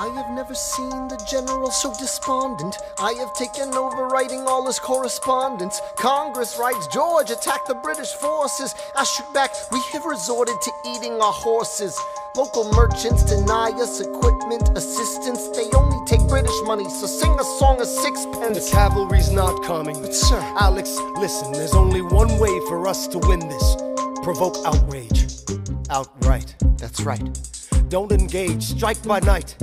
have never seen the general so despondent. I have taken over writing all his correspondence. Congress writes George attacked the British forces. I shoot back, we have resorted to eating our horses. Local merchants deny us equipment, assistance. They only take British money, so sing a song of sixpence. The cavalry's not coming. But, sir, Alex, listen, there's only one way for us to win this provoke outrage. Outright. that's right. Don't engage, strike by night.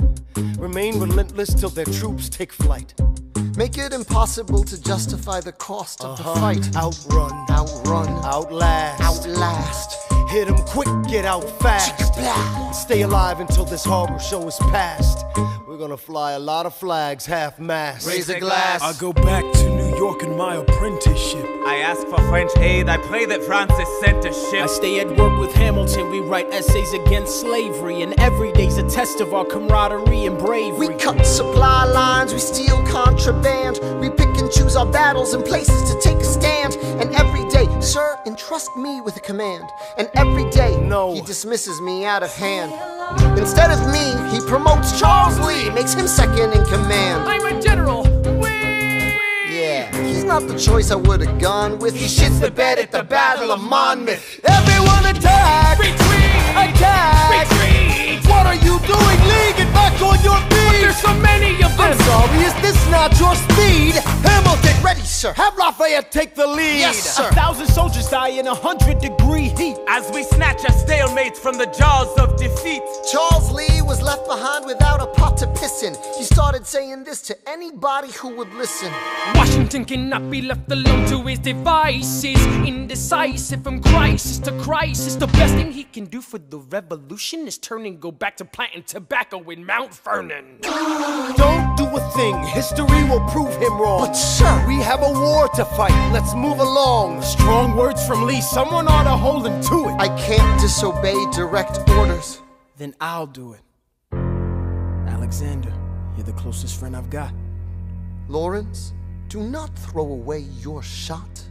Remain relentless till their troops take flight. Make it impossible to justify the cost of Uh-huh. the fight. Outrun, Outrun, outlast. outlast. Hit 'em quick, get out fast. Stay alive until this horror show is past. We're gonna fly a lot of flags half mast. Raise a glass. I go back to New York in my apprenticeship. I ask for French aid, I pray that Francis sent a I ship. stay at work with Hamilton. We write essays against slavery, and every day's a test of our camaraderie and bravery. We cut supply lines, we steal contraband. We pick and choose our battles and places to take a stand. And every day, sir, entrust me with a command. And every day, No. he dismisses me out of hand. Instead of me, he promotes Charles Lee, makes him second in command. Choice I would have gone with. He shits the bed at the Battle of Monmouth. Everyone attack! Retreat! Attack! Retreat! What are you doing? Lee, get back on your feet! There's so many of them. I'm sorry, is this not your speed? Hamilton, Ready, sir. have Lafayette take the lead. Yes, sir. A thousand soldiers die in a hundred degree heat. As we snatch a stalemate from the jaws of defeat. Charles Lee was left to piss in. He started saying this to anybody who would listen. Washington cannot be left alone to his devices. Indecisive from crisis to crisis. The best thing he can do for the revolution is turn and go back to planting tobacco in Mount Vernon. Don't do a thing, history will prove him wrong. But, sir, we have a war to fight, let's move along. Strong words from Lee. Someone ought to hold him to it. I can't disobey direct orders. then I'll do it. Alexander, you're the closest friend I've got. Lawrence, do not throw away your shot.